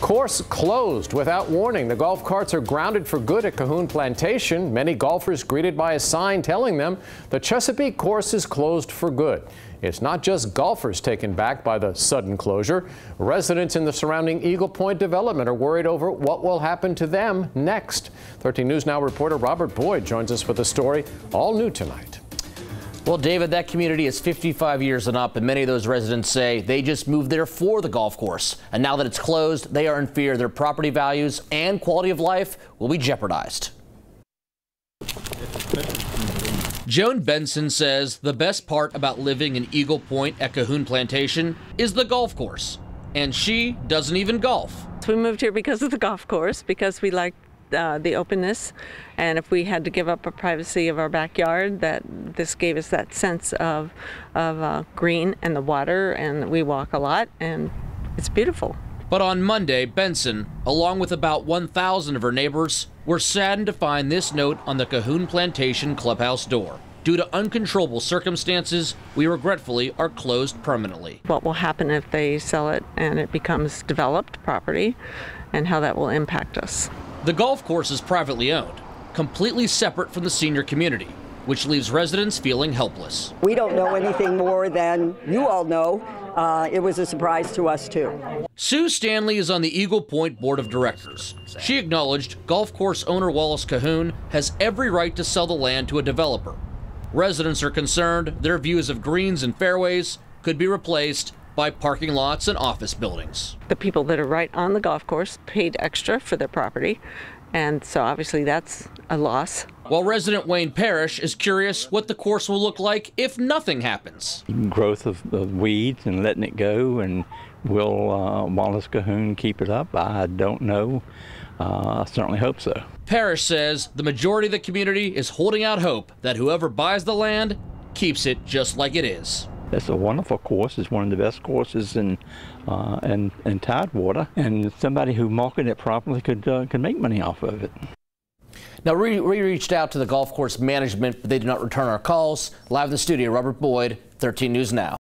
Course closed without warning. The golf carts are grounded for good at Cahoon Plantation. Many golfers greeted by a sign telling them the Chesapeake course is closed for good. It's not just golfers taken back by the sudden closure. Residents in the surrounding Eagle Point development are worried over what will happen to them next. 13 News Now reporter Robert Boyd joins us with a story all new tonight. Well, David, that community is 55 years and up, and many of those residents say they just moved there for the golf course. And now that it's closed, they are in fear their property values and quality of life will be jeopardized. Joan Benson says the best part about living in Eagle Point at Cahoon Plantation is the golf course. And she doesn't even golf. We moved here because of the golf course, because we like uh, the openness, and if we had to give up a privacy of our backyard, that this gave us that sense of of uh, green and the water, and we walk a lot, and it's beautiful. But on Monday, Benson, along with about 1,000 of her neighbors, were saddened to find this note on the Cahoon Plantation clubhouse door. Due to uncontrollable circumstances, we regretfully are closed permanently. What will happen if they sell it and it becomes developed property, and how that will impact us. The golf course is privately owned, completely separate from the senior community, which leaves residents feeling helpless. We don't know anything more than you all know. Uh, it was a surprise to us, too. Sue Stanley is on the Eagle Point Board of Directors. She acknowledged golf course owner Wallace Cahoon has every right to sell the land to a developer. Residents are concerned their views of greens and fairways could be replaced by parking lots and office buildings. The people that are right on the golf course paid extra for their property, and so obviously that's a loss. While resident Wayne Parrish is curious what the course will look like if nothing happens. Growth of, of weeds and letting it go, and will uh, Wallace Cahoon keep it up? I don't know. Uh, I certainly hope so. Parrish says the majority of the community is holding out hope that whoever buys the land keeps it just like it is. It's a wonderful course. It's one of the best courses in uh, in, in Tidewater, and somebody who marketed it properly could uh, could make money off of it. Now, we, we reached out to the golf course management, but they did not return our calls. Live in the studio, Robert Boyd, 13 News Now.